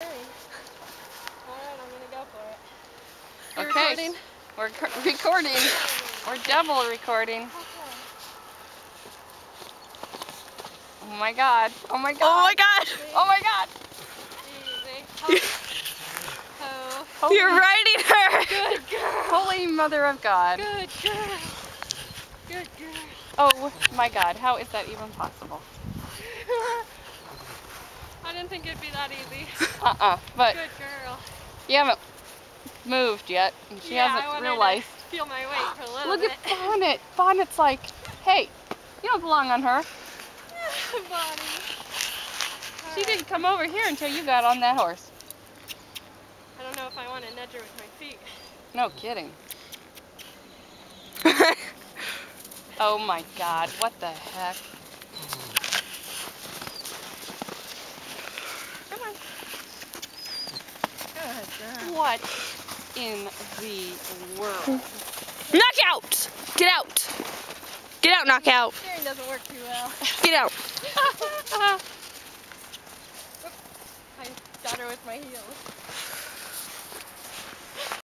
Alright, I'm gonna go for it. Okay. recording? We're recording. We're double recording. Oh my god. Oh my god. Oh my god! Oh my god. Easy. Oh. Holy, You're riding her! Good girl. holy mother of God. Good girl. Good girl. Oh my god. How is that even possible? I didn't it'd be that easy. Uh-uh. But Good girl. you haven't moved yet. And she yeah, hasn't wanted realized. to feel my weight for a little Look bit. at Bonnet. Bonnet's like, hey, you don't belong on her. Bonnie. She didn't come over here until you got on that horse. I don't know if I want to nudge her with my feet. No kidding. Oh my god, what the heck? Mm. Come on. Good girl. What in the world? Knockout! Get out! Get out, knockout! Steering doesn't work too well. Get out! I got her with my heels.